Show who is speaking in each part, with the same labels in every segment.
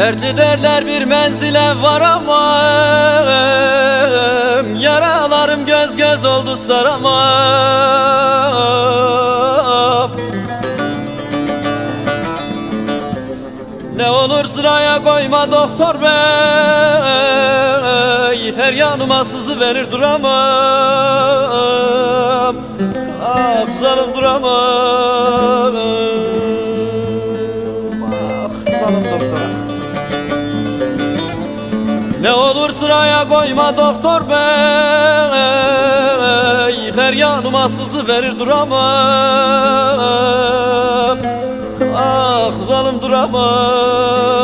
Speaker 1: Dertli derler bir menzile varamam. Yaralarım göz göz oldu saramam. Ne olur sıraya koyma doktor bey. Her yanıma sızı verir duramam. Zalim duramam Ne olur sıraya koyma doktor bey. Her yanıma sızı verir duramam. Ah zalim duramam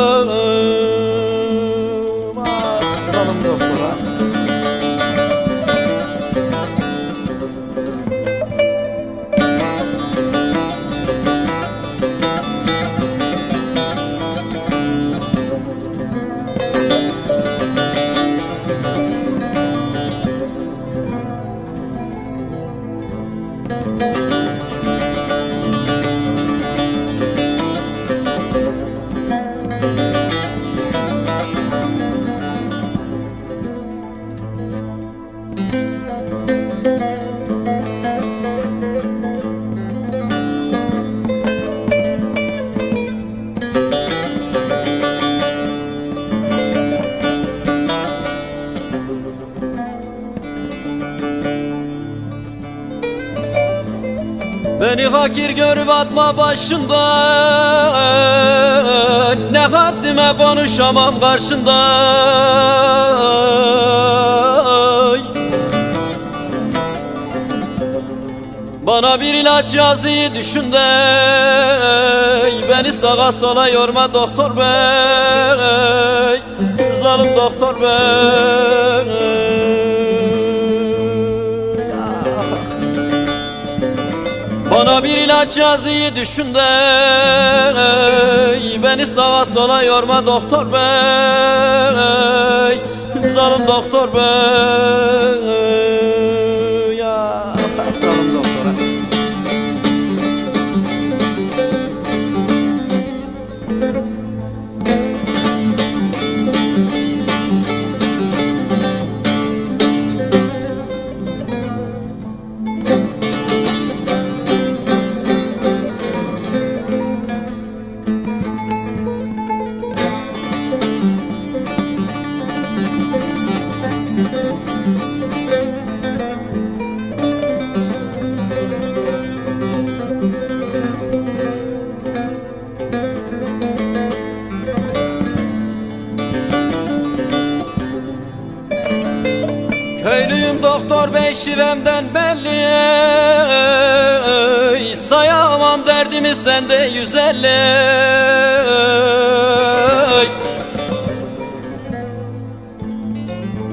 Speaker 1: Beni fakir görüp atma başından. Ne haddime konuşamam karşında Bana bir ilaç yazıyı düşün de Beni sağa sola yorma doktor bey. Zalim doktor bey Bana bir ilaç yazıyı düşün de Beni sağa sola yorma doktor bey. Zalim doktor bey Köylüyüm doktor bey şivemden belli. Sayamam derdimi sende yüz elli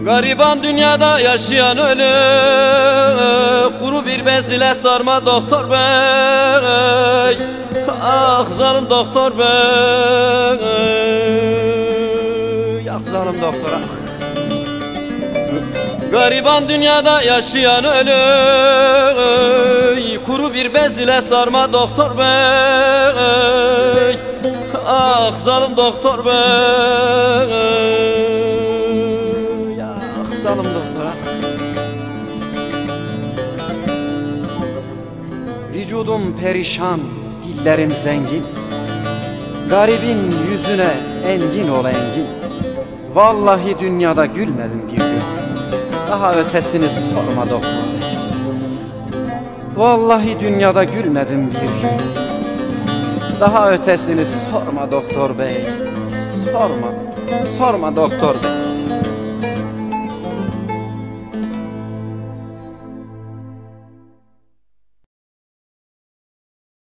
Speaker 1: Gariban dünyada yaşayan ölü. Kuru bir bez ile sarma doktor bey. Ah zalim doktor bey. Ah zalim doktor ah Gariban dünyada yaşayan ölü Kuru bir bez ile sarma doktor bey. Ah zalim doktor bey. Ah zalim doktor.
Speaker 2: Vücudum perişan, dillerim zengin. Garibin yüzüne engin ol engin. Vallahi dünyada gülmedim bir gün Daha ötesini sorma bey Vallahi dünyada gülmedim bir gün. Daha ötesini sorma doktor bey. Sorma, sorma doktor bey